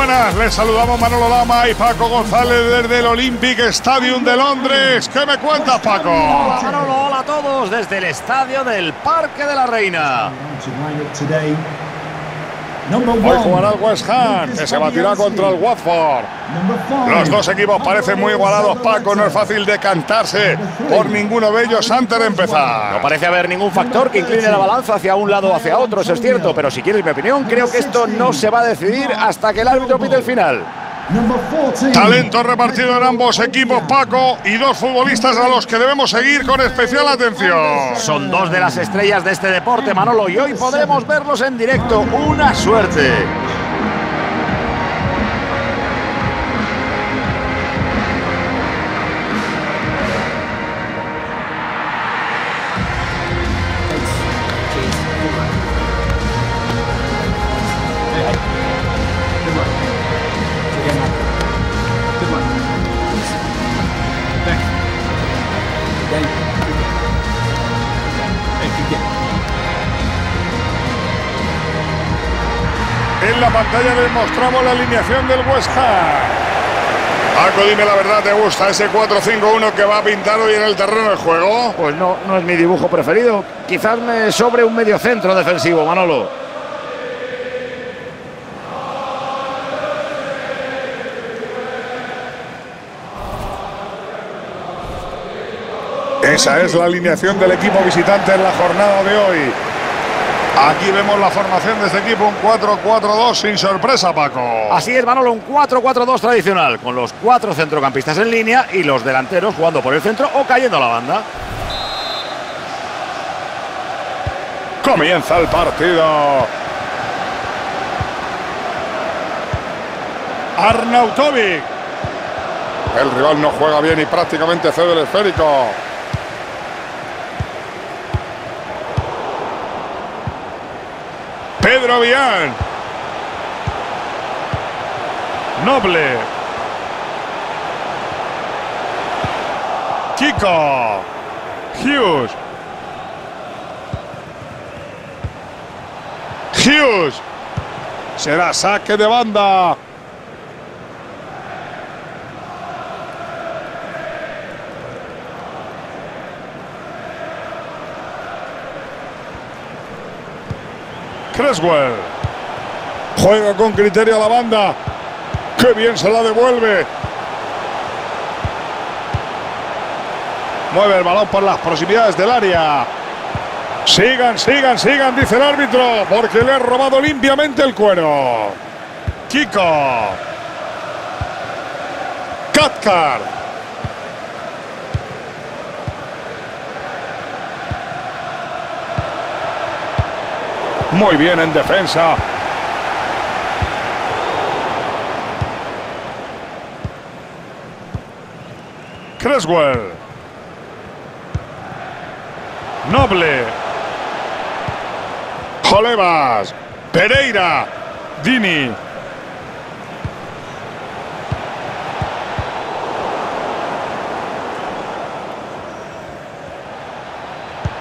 buenas. Les saludamos Manolo Lama y Paco González desde el Olympic Stadium de Londres. ¿Qué me cuentas, Paco? Hola Manolo, hola a todos desde el estadio del Parque de la Reina. Hoy jugará el West Ham, que se batirá contra el Watford. Los dos equipos parecen muy igualados, Paco. No es fácil decantarse por ninguno de ellos antes de empezar. No parece haber ningún factor que incline la balanza hacia un lado o hacia otro, eso es cierto. Pero si quieres mi opinión, creo que esto no se va a decidir hasta que el árbitro pide el final. Talento repartido en ambos equipos, Paco, y dos futbolistas a los que debemos seguir con especial atención. Son dos de las estrellas de este deporte, Manolo, y hoy podremos verlos en directo. ¡Una suerte! Pantalla les mostramos la alineación del West Ham. Paco, dime la verdad, ¿te gusta ese 4-5-1 que va a pintar hoy en el terreno de juego? Pues no, no es mi dibujo preferido. Quizás me sobre un medio centro defensivo, Manolo. Esa es la alineación del equipo visitante en la jornada de hoy. Aquí vemos la formación de este equipo, un 4-4-2 sin sorpresa, Paco. Así es, Manolo, un 4-4-2 tradicional, con los cuatro centrocampistas en línea y los delanteros jugando por el centro o cayendo a la banda. Comienza el partido. Arnautovic. El rival no juega bien y prácticamente cede el esférico. Pedro Vian. Noble. Kiko. Hughes. Hughes. Será saque de banda. Creswell. Juega con criterio a la banda. Qué bien se la devuelve. Mueve el balón por las proximidades del área. Sigan, sigan, sigan, dice el árbitro, porque le ha robado limpiamente el cuero. Kiko. Katkar. Muy bien en defensa. Creswell. Noble. Jolevas. Pereira. Dini.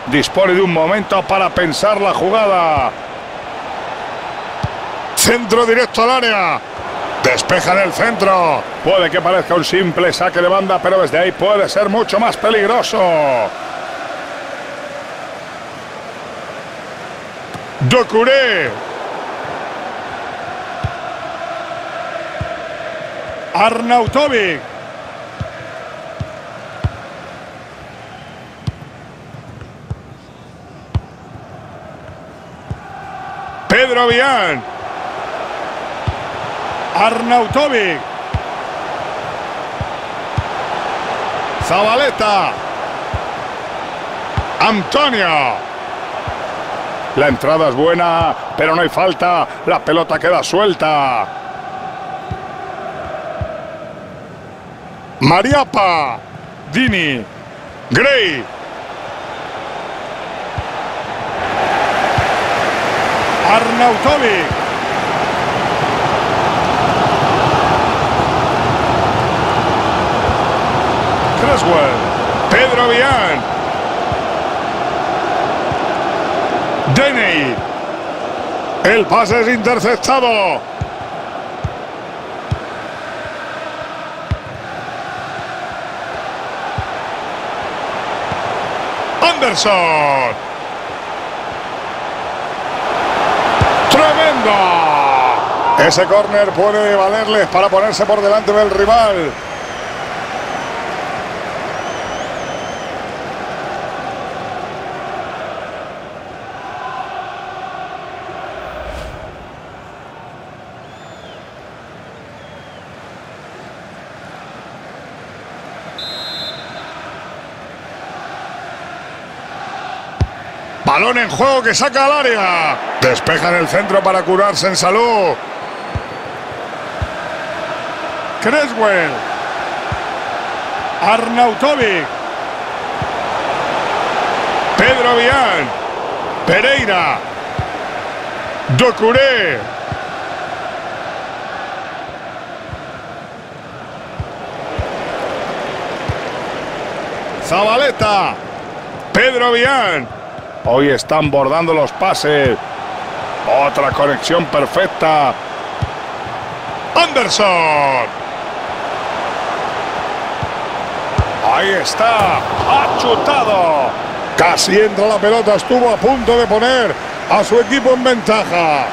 Dispone de un momento para pensar la jugada. Centro directo al área. Despeja el centro. Puede que parezca un simple saque de banda, pero desde ahí puede ser mucho más peligroso. Docuré. Arnautovic. Pedro Vian. Arnautovic. Zabaleta. Antonio. La entrada es buena, pero no hay falta. La pelota queda suelta. Mariapa. Dini. Gray. Arnautovic. Creswell. Pedro Vian. Deney. El pase es interceptado. Anderson. Ese córner puede valerles para ponerse por delante del rival. En juego que saca al área. Despejan el centro para curarse en salud. Creswell. Arnautovic. Pedro Vian. Pereira. Docuré. Zabaleta. Pedro Vian. Hoy están bordando los pases. Otra conexión perfecta. Anderson. Ahí está. Ha chutado. Casi entra la pelota. Estuvo a punto de poner a su equipo en ventaja.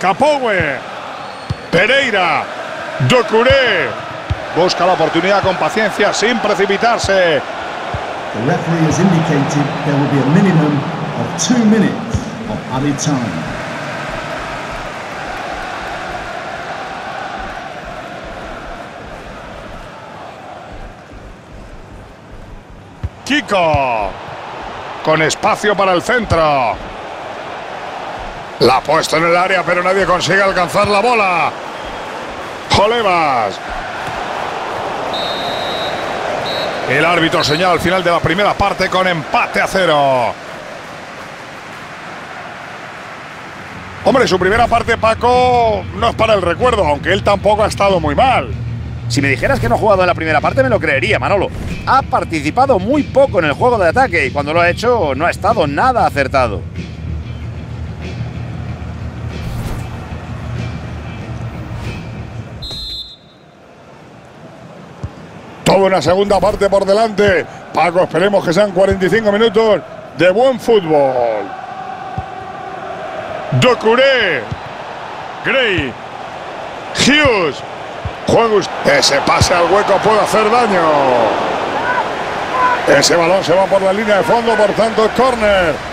Capoue. Pereira. Docuré. Busca la oportunidad con paciencia, sin precipitarse. The referee has indicated there will be a minimum of two minutes of added time. Kiko. Con espacio para el centro. La ha puesto en el área, pero nadie consigue alcanzar la bola. Jolevas. El árbitro señala al final de la primera parte con empate a cero. Hombre, su primera parte, Paco, no es para el recuerdo, aunque él tampoco ha estado muy mal. Si me dijeras que no ha jugado en la primera parte, me lo creería, Manolo. Ha participado muy poco en el juego de ataque y cuando lo ha hecho no ha estado nada acertado. Toda una segunda parte por delante. Paco, esperemos que sean 45 minutos de buen fútbol. Docuré. Gray. Hughes. Juegos. Ese pase al hueco puede hacer daño. Ese balón se va por la línea de fondo, por tanto, es córner.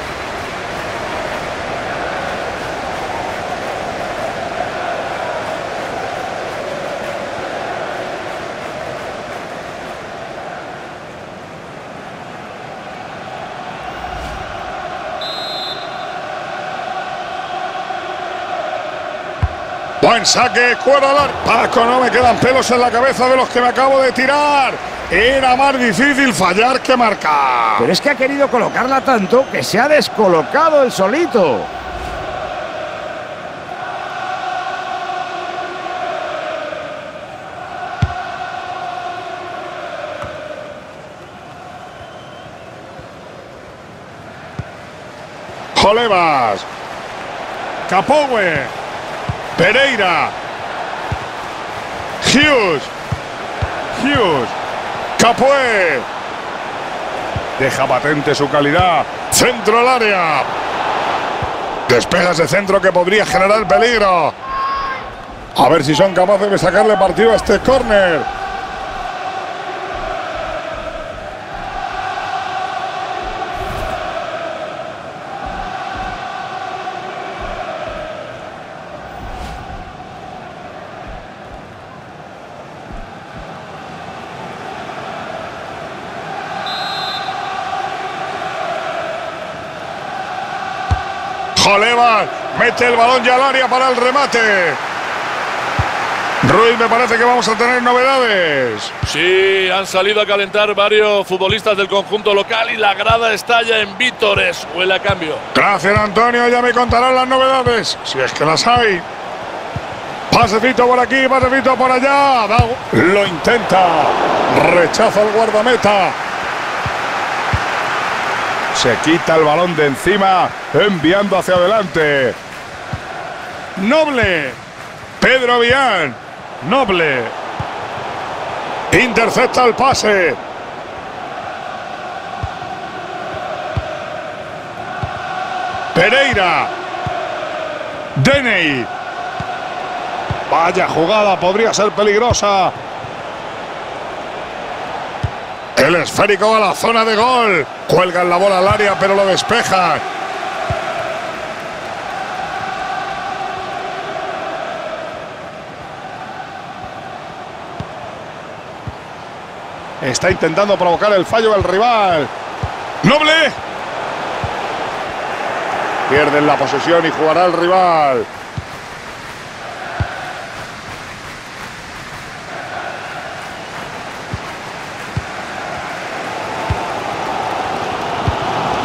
Buen saque, cuero al Paco, no me quedan pelos en la cabeza de los que me acabo de tirar. Era más difícil fallar que marcar. Pero es que ha querido colocarla tanto que se ha descolocado el solito. Jolevas. Capoue. Pereira. Hughes. Hughes. Capoue. Deja patente su calidad. Centro al área. Despega ese centro que podría generar peligro. A ver si son capaces de sacarle partido a este córner. Jolevas mete el balón ya al área para el remate. Ruiz, me parece que vamos a tener novedades. Sí, han salido a calentar varios futbolistas del conjunto local y la grada estalla en vítores. Huele a cambio. Gracias, Antonio. Ya me contarán las novedades, si es que las hay. Pasecito por aquí, pasecito por allá. Lo intenta. Rechaza el guardameta. Se quita el balón de encima, enviando hacia adelante. Noble. Pedro Vián. Noble. Intercepta el pase. Pereira. Deney. Vaya jugada, podría ser peligrosa. El esférico a la zona de gol. Cuelgan la bola al área, pero lo despejan. Está intentando provocar el fallo del rival. ¡Noble! Pierden la posesión y jugará el rival.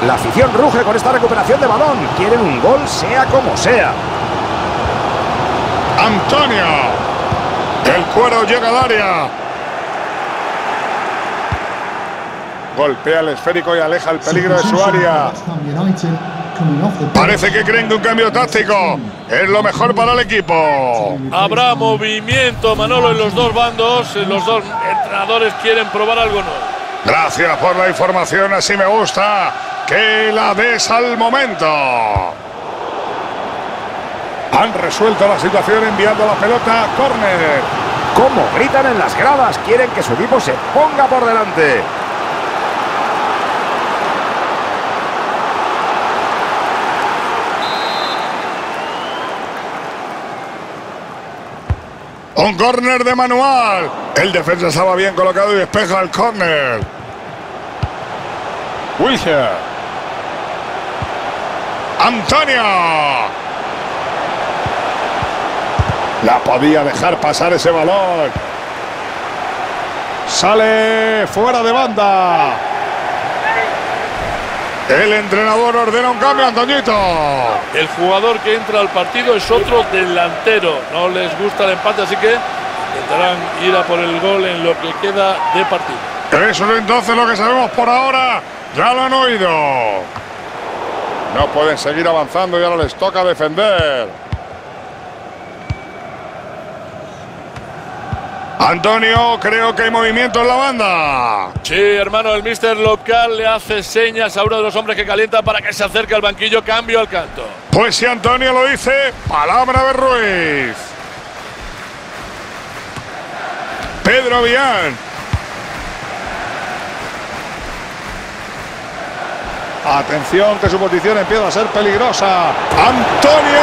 La afición ruge con esta recuperación de balón. Quieren un gol, sea como sea. Antonio. El cuero llega al área. Golpea el esférico y aleja el peligro de su área. Parece que creen que un cambio táctico es lo mejor para el equipo. Habrá movimiento, Manolo, en los dos bandos. Los dos entrenadores quieren probar algo nuevo. Gracias por la información, así me gusta que la des al momento. Han resuelto la situación enviando la pelota a córner. ¿Cómo gritan en las gradas? Quieren que su equipo se ponga por delante. Un córner de manual. El defensa estaba bien colocado y despeja el córner. Wilshire. Antonio. La podía dejar pasar ese balón. Sale fuera de banda. El entrenador ordena un cambio, Antoñito. El jugador que entra al partido es otro delantero. No les gusta el empate, así que intentarán ir a por el gol en lo que queda de partido. Eso es entonces lo que sabemos por ahora. Ya lo han oído. No pueden seguir avanzando y ahora les toca defender. Antonio, creo que hay movimiento en la banda. Sí, hermano, el mister local le hace señas a uno de los hombres que calienta para que se acerque al banquillo. Cambio al canto. Pues si Antonio lo dice, palabra de Ruiz. Pedro Vián. Atención que su posición empieza a ser peligrosa. Antonio.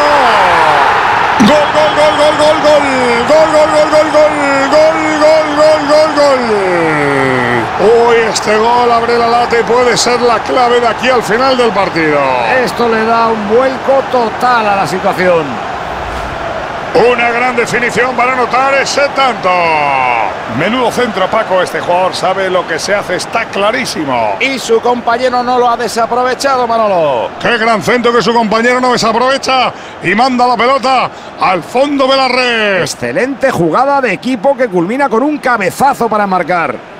Gol, gol, gol, gol, gol, gol. Gol, gol, gol, gol, gol. Gol, gol, gol, gol, gol. Uy, este gol abre la lata y puede ser la clave de aquí al final del partido. Esto le da un vuelco total a la situación. Una gran definición para anotar ese tanto. Menudo centro, Paco. Este jugador sabe lo que se hace, está clarísimo. Y su compañero no lo ha desaprovechado, Manolo. Qué gran centro que su compañero no desaprovecha y manda la pelota al fondo de la red. Excelente jugada de equipo que culmina con un cabezazo para marcar.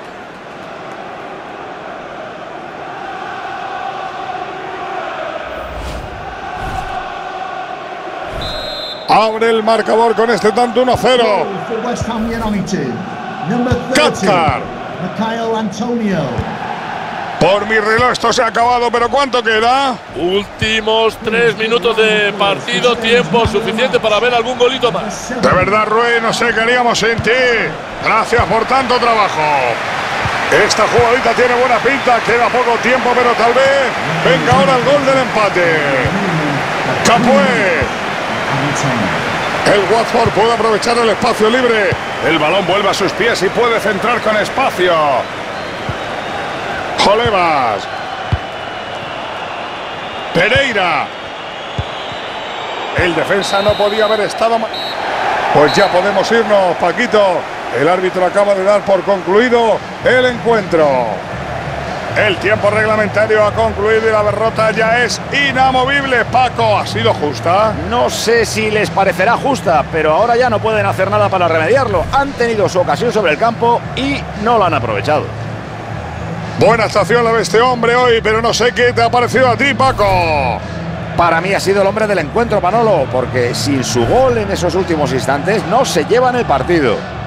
Abre el marcador con este tanto 1-0. For West Ham United, number 30, Qatar. Mikhail Antonio. Por mi reloj esto se ha acabado, pero ¿cuánto queda? Últimos tres minutos de partido, tiempo suficiente para ver algún golito más. De verdad, Rui, no sé qué haríamos sin ti. Gracias por tanto trabajo. Esta jugadita tiene buena pinta, queda poco tiempo, pero tal vez venga ahora el gol del empate. Capué. El Watford puede aprovechar el espacio libre. El balón vuelve a sus pies y puede centrar con espacio. Jolevas. Pereira. El defensa no podía haber estado Pues ya podemos irnos, Paquito. El árbitro acaba de dar por concluido el encuentro. El tiempo reglamentario ha concluido y la derrota ya es inamovible. Paco, ¿ha sido justa? No sé si les parecerá justa, pero ahora ya no pueden hacer nada para remediarlo. Han tenido su ocasión sobre el campo y no lo han aprovechado. Buena estación la de este hombre hoy, pero no sé qué te ha parecido a ti, Paco. Para mí ha sido el hombre del encuentro, Manolo, porque sin su gol en esos últimos instantes no se llevan el partido.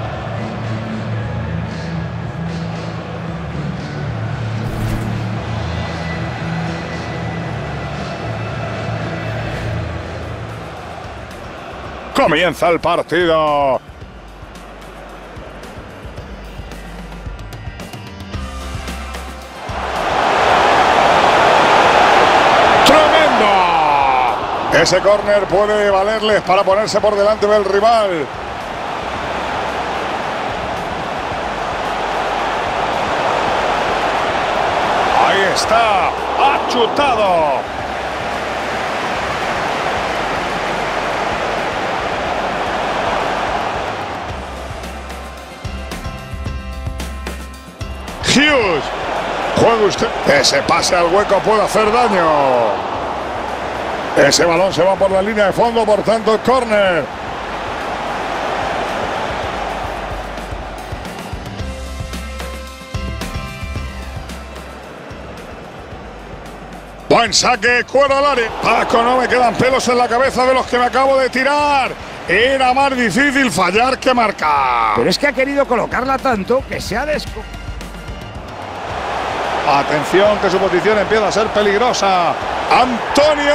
Comienza el partido. ¡Tremendo! Ese córner puede valerles para ponerse por delante del rival. Ahí está, ha chutado. Hughes. Juega usted. Ese pase al hueco puede hacer daño. Ese balón se va por la línea de fondo, por tanto, córner. Buen saque, cuero al área. Paco, no me quedan pelos en la cabeza de los que me acabo de tirar. Era más difícil fallar que marcar. Pero es que ha querido colocarla tanto que se ha desco... Atención que su posición empieza a ser peligrosa. Antonio.